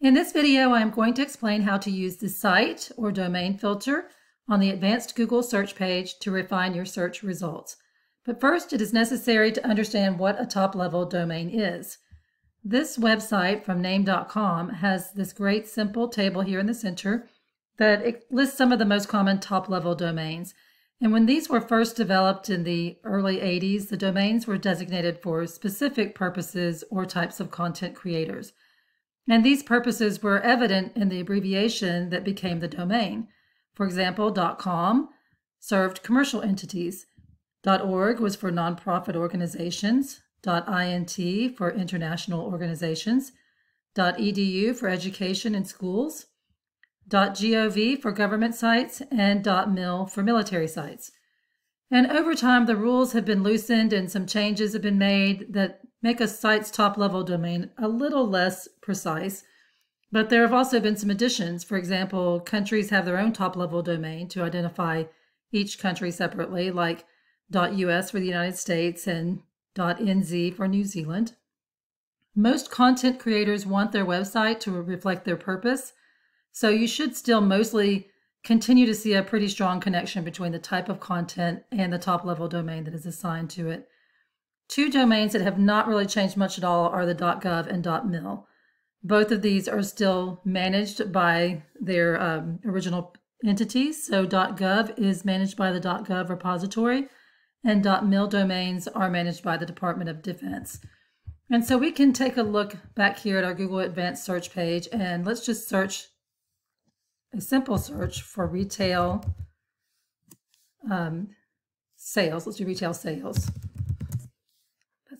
In this video, I'm going to explain how to use the site or domain filter on the advanced Google search page to refine your search results. But first, it is necessary to understand what a top-level domain is. This website from name.com has this great simple table here in the center that lists some of the most common top-level domains. And when these were first developed in the early 80s, the domains were designated for specific purposes or types of content creators. And these purposes were evident in the abbreviation that became the domain. For example, .com served commercial entities. .org was for nonprofit organizations. .int for international organizations. .edu for education and schools. .gov for government sites, and .mil for military sites. And over time, the rules have been loosened and some changes have been made that make a site's top level domain a little less precise. But there have also been some additions. For example, countries have their own top level domain to identify each country separately, like .us for the United States and .nz for New Zealand. Most content creators want their website to reflect their purpose, so you should still mostly continue to see a pretty strong connection between the type of content and the top level domain that is assigned to it. Two domains that have not really changed much at all are the .gov and .mil. Both of these are still managed by their um, original entities. So .gov is managed by the .gov repository and .mil domains are managed by the Department of Defense. And so we can take a look back here at our Google Advanced Search page and let's just search a simple search for retail um, sales. Let's do retail sales.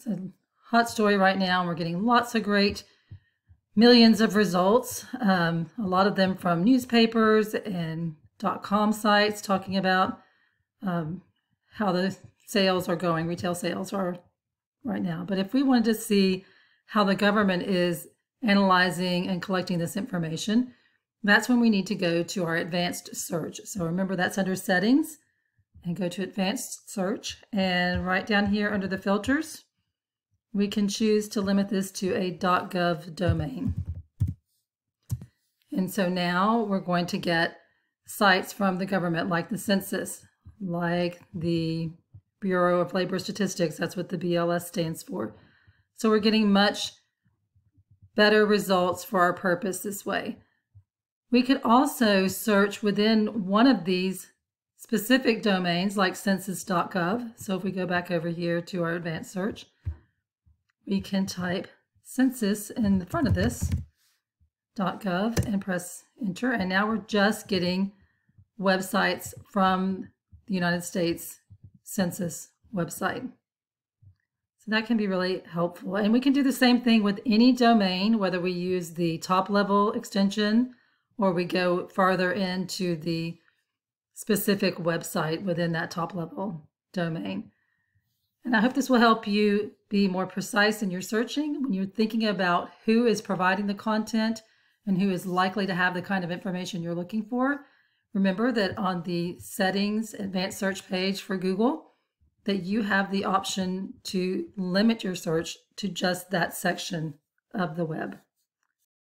That's a hot story right now. We're getting lots of great millions of results, um, a lot of them from newspapers and .com sites talking about um, how the sales are going, retail sales are right now. But if we wanted to see how the government is analyzing and collecting this information, that's when we need to go to our advanced search. So remember that's under settings and go to advanced search and right down here under the filters, we can choose to limit this to a .gov domain. And so now we're going to get sites from the government like the census, like the Bureau of Labor Statistics. That's what the BLS stands for. So we're getting much better results for our purpose this way. We could also search within one of these specific domains like census.gov. So if we go back over here to our advanced search, we can type census in the front of this .gov and press enter. And now we're just getting websites from the United States Census website. So that can be really helpful. And we can do the same thing with any domain, whether we use the top level extension or we go farther into the specific website within that top level domain. And I hope this will help you be more precise in your searching when you're thinking about who is providing the content and who is likely to have the kind of information you're looking for. Remember that on the settings advanced search page for Google, that you have the option to limit your search to just that section of the web.